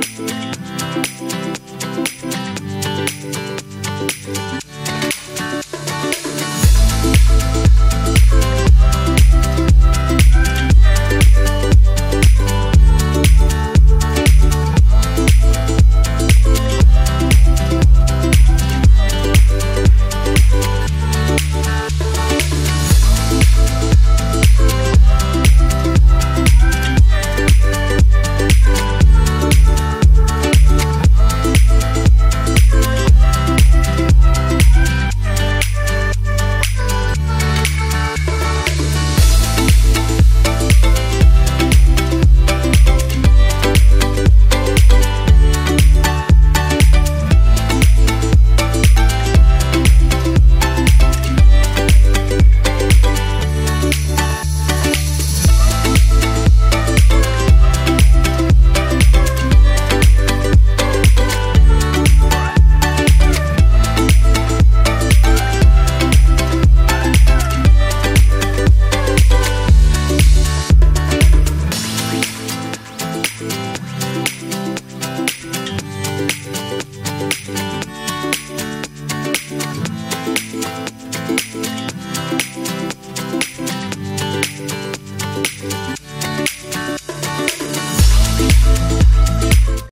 Bye. Música